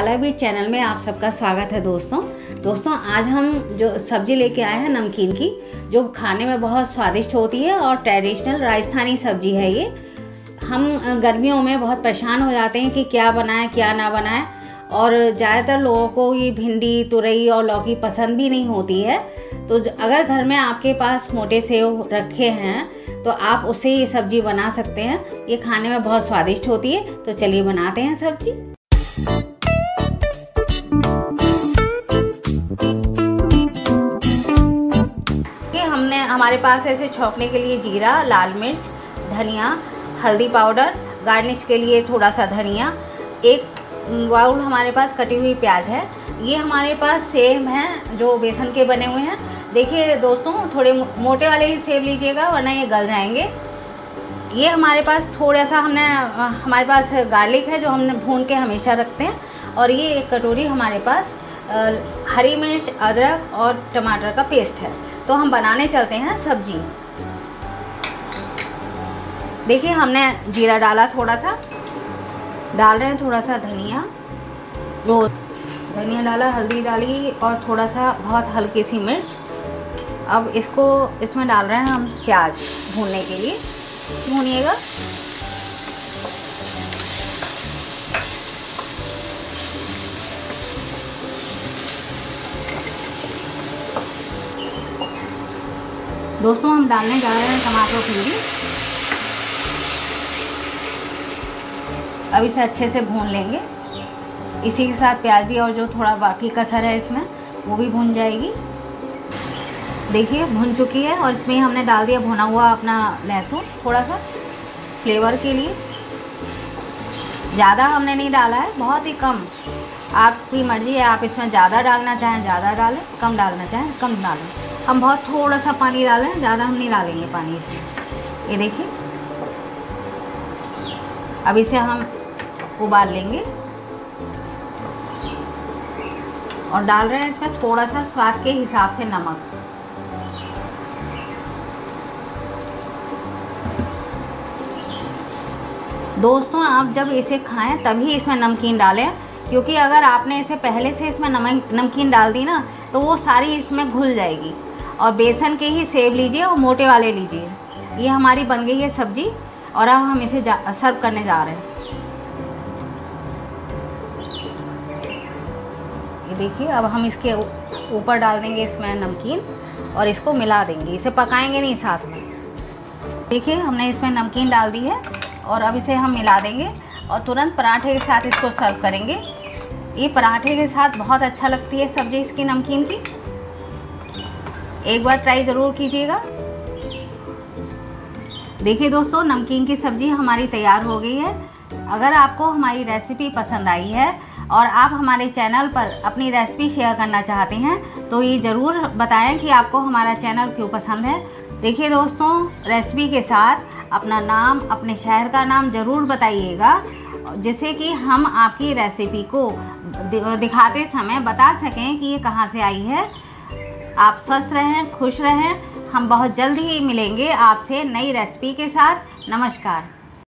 Beat channel में आप सबका स्वागत है दोस्तों। दोस्तों, आज हम जो सब्ज़ी लेके आए हैं नमकीन की, जो खाने में बहुत स्वादिष्ट होती है और ट्रेडिशनल राजस्थानी सब्ज़ी है ये। हम गर्मियों में बहुत परेशान हो जाते हैं कि क्या बनाएँ, क्या ना बनाएँ। और ज़्यादातर लोगों को ये भिंडी, तुरई और लौकी पसंद भी नहीं होती है। तो अगर घर में आपके पास मोटे सेव रखे हैं तो आप उससे ये सब्ज़ी बना सकते हैं। ये खाने में बहुत स्वादिष्ट होती है। तो चलिए बनाते हैं सब्ज़ी। हमने, हमारे पास ऐसे छोंकने के लिए जीरा, लाल मिर्च, धनिया, हल्दी पाउडर, गार्निश के लिए थोड़ा सा धनिया, एक बाउल हमारे पास कटी हुई प्याज है। ये हमारे पास सेब हैं, जो बेसन के बने हुए हैं। देखिए दोस्तों, थोड़े मोटे वाले ही सेब लीजिएगा, वरना ये गल जाएँगे। ये हमारे पास थोड़ा सा हमने, हमारे पास गार्लिक है, जो हमने भून के हमेशा रखते हैं। और ये एक कटोरी हमारे पास हरी मिर्च, अदरक और टमाटर का पेस्ट है। तो हम बनाने चलते हैं सब्ज़ी। देखिए, हमने जीरा डाला थोड़ा सा। डाल रहे हैं थोड़ा सा धनिया। वो धनिया डाला, हल्दी डाली और थोड़ा सा बहुत हल्की सी मिर्च। अब इसको, इसमें डाल रहे हैं हम प्याज भूनने के लिए। भूनिएगा। दोस्तों, हम डालने जा रहे हैं टमाटर प्यूरी अब इसे अच्छे से भून लेंगे। इसी के साथ प्याज भी और जो थोड़ा बाकी कसर है इसमें, वो भी भून जाएगी। देखिए, भुन चुकी है और इसमें हमने डाल दिया भुना हुआ अपना लहसुन थोड़ा सा फ्लेवर के लिए। ज़्यादा हमने नहीं डाला है, बहुत ही कम। आपकी मर्ज़ी है, आप इसमें ज़्यादा डालना चाहें, ज़्यादा डालें, कम डालना चाहें, कम डालें। हम बहुत थोड़ा सा पानी डालें, ज़्यादा हम नहीं डालेंगे पानी। इसमें ये देखिए। अब इसे हम उबाल लेंगे। और डाल रहे हैं इसमें थोड़ा सा स्वाद के हिसाब से नमक। दोस्तों, आप जब इसे खाएँ, तभी इसमें नमकीन डालें, क्योंकि अगर आपने इसे पहले से इसमें नमक, नमकीन डाल दी ना तो वो सारी इसमें घुल जाएगी। और बेसन के ही सेब लीजिए और मोटे वाले लीजिए। ये हमारी बन गई है सब्ज़ी और अब हम इसे सर्व करने जा रहे हैं। ये देखिए, अब हम इसके ऊपर डाल देंगे इसमें नमकीन और इसको मिला देंगे। इसे पकाएँगे नहीं साथ में। देखिए, हमने इसमें नमकीन डाल दी है और अब इसे हम मिला देंगे और तुरंत पराठे के साथ इसको सर्व करेंगे। ये पराठे के साथ बहुत अच्छा लगती है सब्ज़ी इसकी नमकीन की। एक बार ट्राई ज़रूर कीजिएगा। देखिए दोस्तों, नमकीन की सब्ज़ी हमारी तैयार हो गई है। अगर आपको हमारी रेसिपी पसंद आई है और आप हमारे चैनल पर अपनी रेसिपी शेयर करना चाहते हैं तो ये ज़रूर बताएँ कि आपको हमारा चैनल क्यों पसंद है। देखिए दोस्तों रेसिपी के साथ अपना नाम, अपने शहर का नाम ज़रूर बताइएगा, जिससे कि हम आपकी रेसिपी को दिखाते समय बता सकें कि ये कहाँ से आई है। आप स्वस्थ रहें, खुश रहें। हम बहुत जल्द ही मिलेंगे आपसे नई रेसिपी के साथ। नमस्कार।